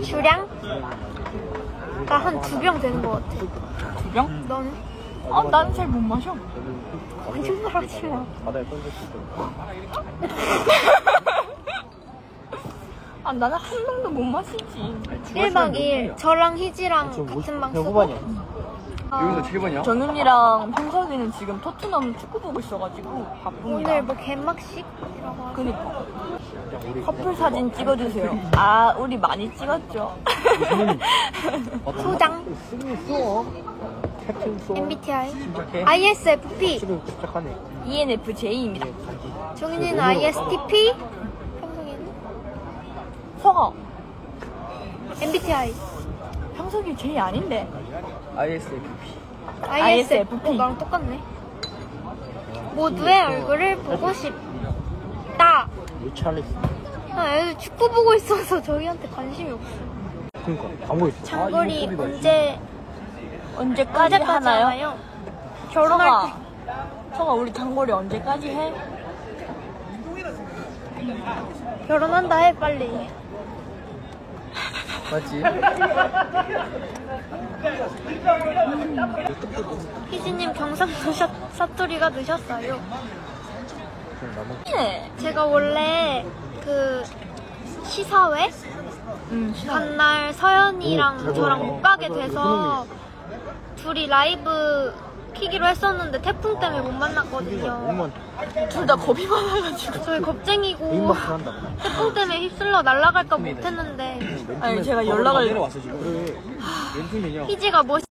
주량? 나 한 두 병 되는 것 같아. 두 병? 너는? 아, 나는 잘 못 마셔. 거짓말 하지 마. 던질 수 있도록. 아, 나는 한 병도 못 마시지. 1박 2일 저랑 희지랑 좀 같은 방 쓰고 어, 7번이야? 정윤이랑 평석이는 지금 토트넘 축구 보고 있어가지고 바쁩니다. 오늘 뭐 개막식이라고 그니까. 커플 사진 찍어주세요. 아, 우리 많이 찍었죠. 소장 써. MBTI. ISFP. E ENFJ입니다. 종이는 ISTP 평소에는 서가, MBTI 평석이 제일 아닌데. ISFP. ISFP 어, 나랑 똑같네 모두의 얼굴을 보고 싶다 리찰리스. 아, 애들 축구 보고 있어서 저희한테 관심이 없어 그러니까 가고 있어. 장거리 언제 언제까지 언제까지 하나요? 하나요? 결혼할 서가, 때 서가 우리 단골이 언제까지 해? 결혼한다 해 빨리 맞지? 희진님 경상도 샷, 사투리가 늦었어요 네. 제가 원래 그 시사회. 간날 서연이랑 오, 저랑. 못 가게 돼서 둘이 라이브 키기로 했었는데 태풍 때문에 못 만났거든요. 둘 다 겁이 많아가지고. 저희 겁쟁이고. 태풍 때문에 휩쓸려 날아갈까 못했는데 아니, 제가 연락을. 내려왔어 지금. 그래. 왼쪽이냐? 희지가 멋